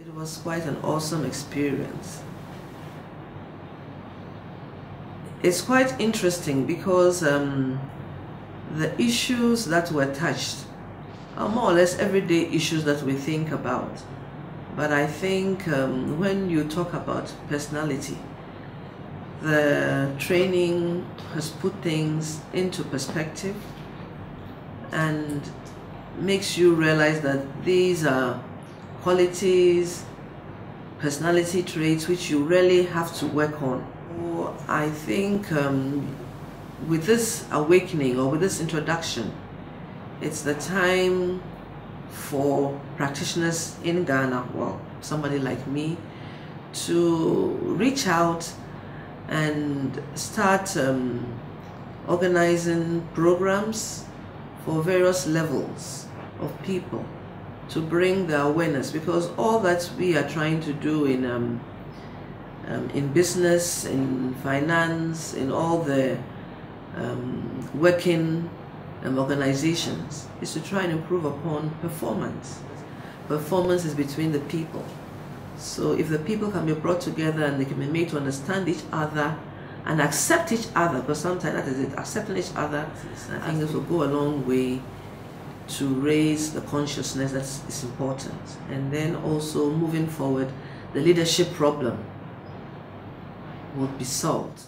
It was quite an awesome experience. It's quite interesting because um, the issues that were touched are more or less everyday issues that we think about. But I think um, when you talk about personality, the training has put things into perspective and makes you realize that these are qualities, personality traits which you really have to work on. I think um, with this awakening or with this introduction, it's the time for practitioners in Ghana, well, somebody like me, to reach out and start um, organizing programs for various levels of people to bring the awareness because all that we are trying to do in um, um, in business, in finance, in all the um, working um, organizations is to try and improve upon performance. Performance is between the people. So if the people can be brought together and they can be made to understand each other and accept each other, because sometimes that is it, accepting each other, I think this will go a long way to raise the consciousness that is important. And then also moving forward, the leadership problem would be solved.